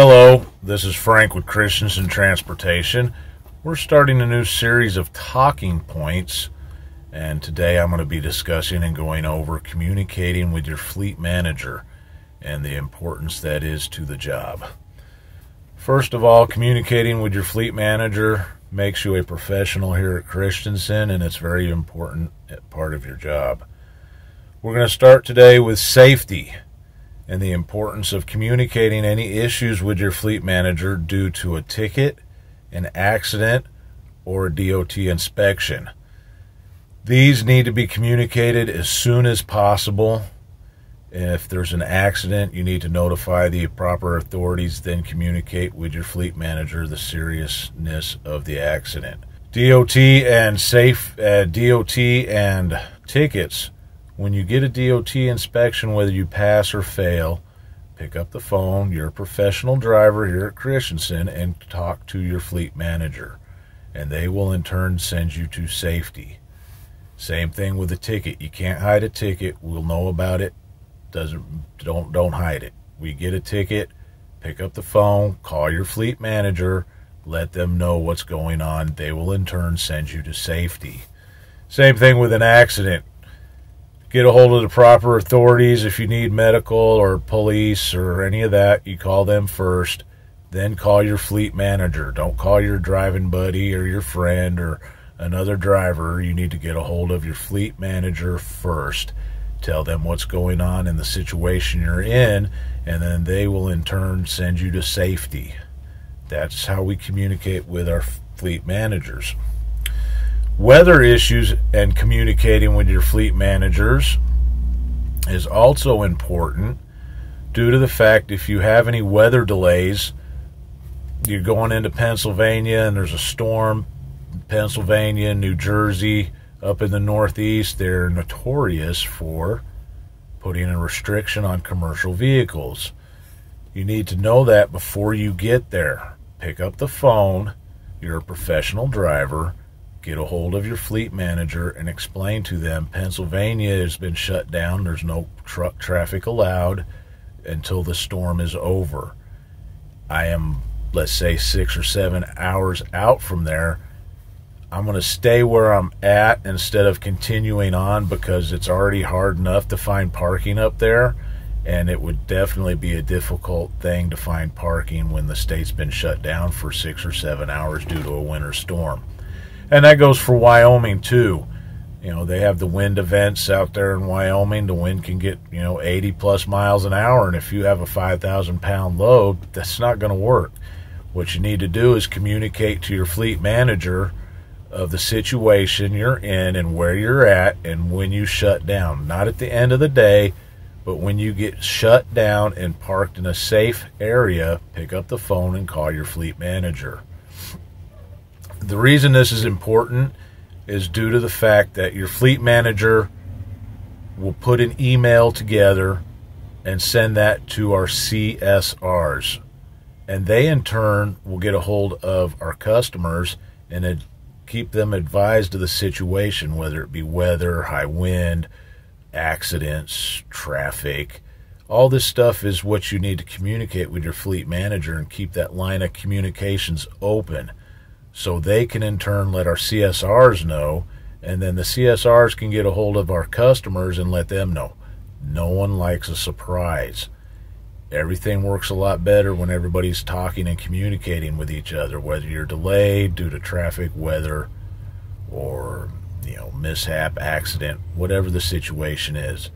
Hello, this is Frank with Christenson Transportation. We're starting a new series of talking points, and today I'm going to be discussing and going over communicating with your fleet manager and the importance that is to the job. First of all, communicating with your fleet manager makes you a professional here at Christenson, and it's very important part of your job. We're going to start today with safety and the importance of communicating any issues with your fleet manager due to a ticket, an accident, or a DOT inspection. These need to be communicated as soon as possible. If there's an accident, you need to notify the proper authorities, then communicate with your fleet manager the seriousness of the accident. DOT and safe uh, DOT and tickets when you get a DOT inspection, whether you pass or fail, pick up the phone, you're a professional driver here at Christenson, and talk to your fleet manager. And they will in turn send you to safety. Same thing with a ticket. You can't hide a ticket. We'll know about it. Doesn't don't don't hide it. We get a ticket, pick up the phone, call your fleet manager, let them know what's going on. They will in turn send you to safety. Same thing with an accident get a hold of the proper authorities if you need medical or police or any of that you call them first then call your fleet manager. Don't call your driving buddy or your friend or another driver. You need to get a hold of your fleet manager first. Tell them what's going on in the situation you're in and then they will in turn send you to safety. That's how we communicate with our fleet managers Weather issues and communicating with your fleet managers is also important due to the fact if you have any weather delays, you're going into Pennsylvania and there's a storm, Pennsylvania, New Jersey, up in the Northeast, they're notorious for putting a restriction on commercial vehicles. You need to know that before you get there. Pick up the phone. You're a professional driver get a hold of your fleet manager and explain to them Pennsylvania has been shut down. There's no truck traffic allowed until the storm is over. I am, let's say, six or seven hours out from there. I'm going to stay where I'm at instead of continuing on because it's already hard enough to find parking up there. And it would definitely be a difficult thing to find parking when the state's been shut down for six or seven hours due to a winter storm and that goes for Wyoming too. You know, they have the wind events out there in Wyoming. The wind can get, you know, 80 plus miles an hour. And if you have a 5,000 pound load, that's not going to work. What you need to do is communicate to your fleet manager of the situation you're in and where you're at and when you shut down. Not at the end of the day, but when you get shut down and parked in a safe area, pick up the phone and call your fleet manager. The reason this is important is due to the fact that your fleet manager will put an email together and send that to our CSRs. And they, in turn, will get a hold of our customers and keep them advised of the situation, whether it be weather, high wind, accidents, traffic. All this stuff is what you need to communicate with your fleet manager and keep that line of communications open so they can in turn let our CSRs know, and then the CSRs can get a hold of our customers and let them know. No one likes a surprise. Everything works a lot better when everybody's talking and communicating with each other, whether you're delayed due to traffic, weather, or you know, mishap, accident, whatever the situation is.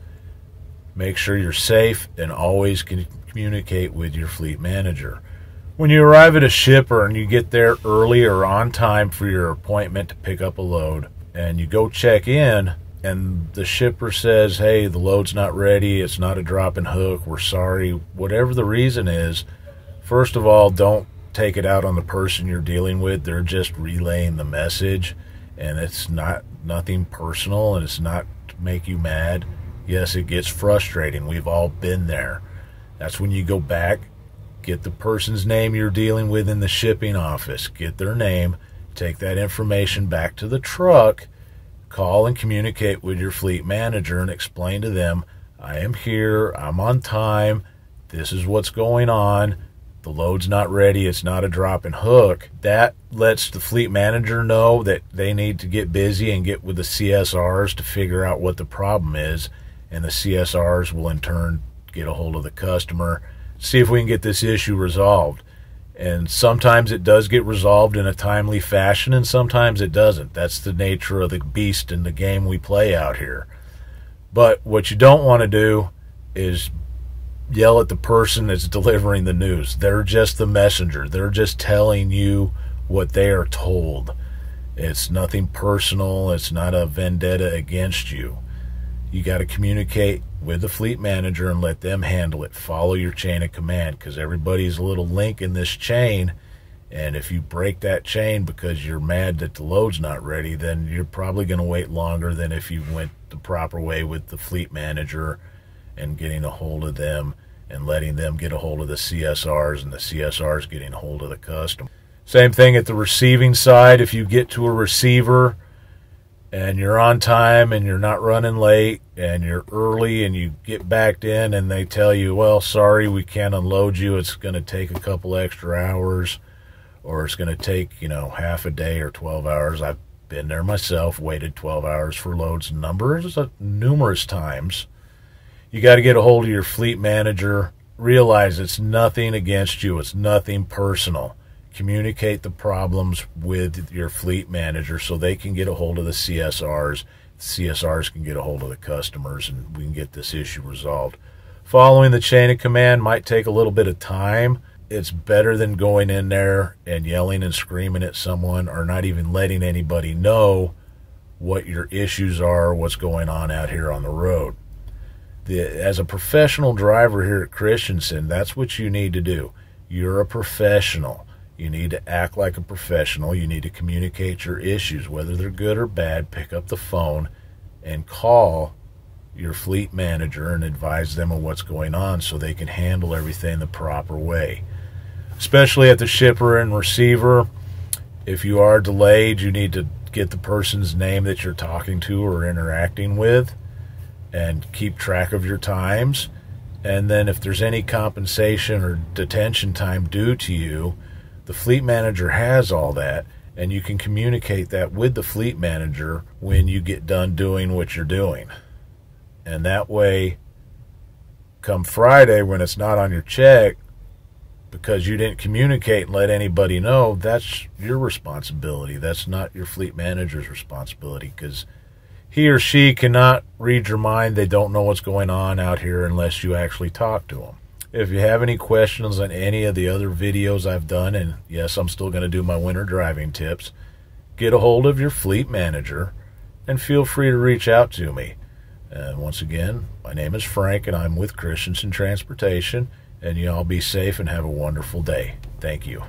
Make sure you're safe and always communicate with your fleet manager. When you arrive at a shipper and you get there early or on time for your appointment to pick up a load, and you go check in, and the shipper says, Hey, the load's not ready, it's not a drop and hook, we're sorry, whatever the reason is, first of all, don't take it out on the person you're dealing with. They're just relaying the message, and it's not nothing personal, and it's not to make you mad. Yes, it gets frustrating. We've all been there. That's when you go back Get the person's name you're dealing with in the shipping office. Get their name. Take that information back to the truck. Call and communicate with your fleet manager and explain to them, I am here. I'm on time. This is what's going on. the load's not ready, it's not a drop and hook, that lets the fleet manager know that they need to get busy and get with the CSRs to figure out what the problem is. And the CSRs will in turn get a hold of the customer, see if we can get this issue resolved. And sometimes it does get resolved in a timely fashion, and sometimes it doesn't. That's the nature of the beast in the game we play out here. But what you don't want to do is yell at the person that's delivering the news. They're just the messenger. They're just telling you what they are told. It's nothing personal. It's not a vendetta against you. You got to communicate with the fleet manager and let them handle it. Follow your chain of command because everybody's a little link in this chain. And if you break that chain because you're mad that the load's not ready, then you're probably going to wait longer than if you went the proper way with the fleet manager and getting a hold of them and letting them get a hold of the CSRs and the CSRs getting a hold of the customer. Same thing at the receiving side. If you get to a receiver and you're on time and you're not running late and you're early and you get backed in and they tell you, well, sorry, we can't unload you. It's going to take a couple extra hours or it's going to take, you know, half a day or 12 hours. I've been there myself, waited 12 hours for loads numbers uh, numerous times you got to get a hold of your fleet manager. Realize it's nothing against you, it's nothing personal. Communicate the problems with your fleet manager so they can get a hold of the CSRs. CSRs can get a hold of the customers and we can get this issue resolved. Following the chain of command might take a little bit of time. It's better than going in there and yelling and screaming at someone or not even letting anybody know what your issues are, what's going on out here on the road the, as a professional driver here at Christenson, that's what you need to do. You're a professional. You need to act like a professional. You need to communicate your issues, whether they're good or bad. Pick up the phone and call your fleet manager and advise them of what's going on so they can handle everything the proper way. Especially at the shipper and receiver, if you are delayed, you need to get the person's name that you're talking to or interacting with and keep track of your times. And then if there's any compensation or detention time due to you, the fleet manager has all that and you can communicate that with the fleet manager when you get done doing what you're doing. And that way, come Friday when it's not on your check, because you didn't communicate and let anybody know, that's your responsibility. That's not your fleet manager's responsibility because he or she cannot read your mind. They don't know what's going on out here unless you actually talk to them. If you have any questions on any of the other videos I've done, and yes, I'm still going to do my winter driving tips, get a hold of your fleet manager and feel free to reach out to me. And once again, my name is Frank and I'm with Christenson Transportation. And you all be safe and have a wonderful day. Thank you.